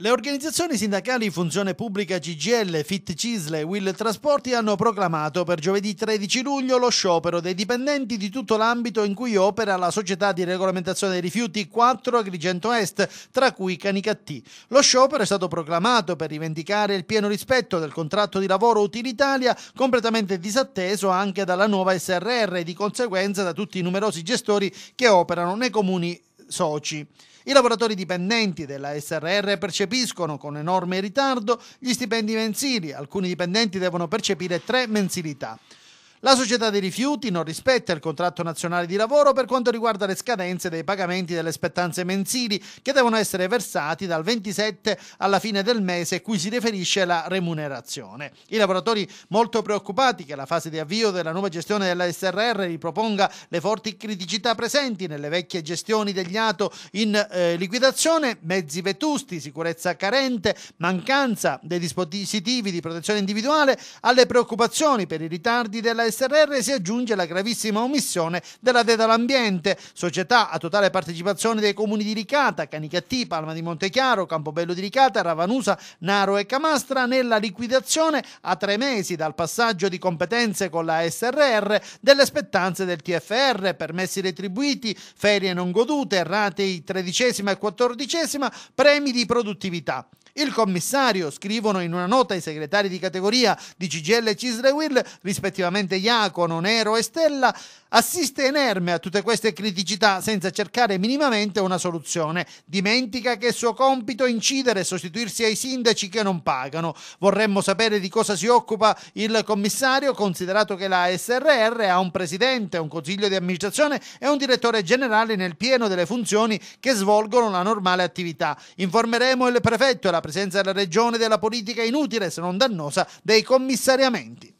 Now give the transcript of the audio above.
Le organizzazioni sindacali Funzione Pubblica CGL, FIT Cisle e Will Trasporti hanno proclamato per giovedì 13 luglio lo sciopero dei dipendenti di tutto l'ambito in cui opera la società di regolamentazione dei rifiuti 4 Agrigento Est, tra cui Canicattì. Lo sciopero è stato proclamato per rivendicare il pieno rispetto del contratto di lavoro utilitaria, completamente disatteso anche dalla nuova SRR e di conseguenza da tutti i numerosi gestori che operano nei comuni soci. I lavoratori dipendenti della SRR percepiscono con enorme ritardo gli stipendi mensili, alcuni dipendenti devono percepire tre mensilità. La società dei rifiuti non rispetta il contratto nazionale di lavoro per quanto riguarda le scadenze dei pagamenti delle spettanze mensili che devono essere versati dal 27 alla fine del mese cui si riferisce la remunerazione. I lavoratori molto preoccupati che la fase di avvio della nuova gestione della SRR riproponga le forti criticità presenti nelle vecchie gestioni degli ATO in eh, liquidazione, mezzi vetusti, sicurezza carente, mancanza dei dispositivi di protezione individuale, alle preoccupazioni per i ritardi della SRR si aggiunge la gravissima omissione della Deda all'Ambiente, società a totale partecipazione dei comuni di Ricata, Canicattì, Palma di Montechiaro, Campobello di Ricata, Ravanusa, Naro e Camastra nella liquidazione a tre mesi dal passaggio di competenze con la SRR delle spettanze del TFR, permessi retribuiti, ferie non godute, ratei tredicesima e quattordicesima, premi di produttività. Il commissario, scrivono in una nota i segretari di categoria di CGL e Cisle Will, rispettivamente Iacono, Nero e Stella, assiste inerme a tutte queste criticità senza cercare minimamente una soluzione. Dimentica che è suo compito incidere e sostituirsi ai sindaci che non pagano. Vorremmo sapere di cosa si occupa il commissario, considerato che la SRR ha un presidente, un consiglio di amministrazione e un direttore generale nel pieno delle funzioni che svolgono la normale attività. Informeremo il prefetto e la presenza della regione della politica inutile se non dannosa dei commissariamenti.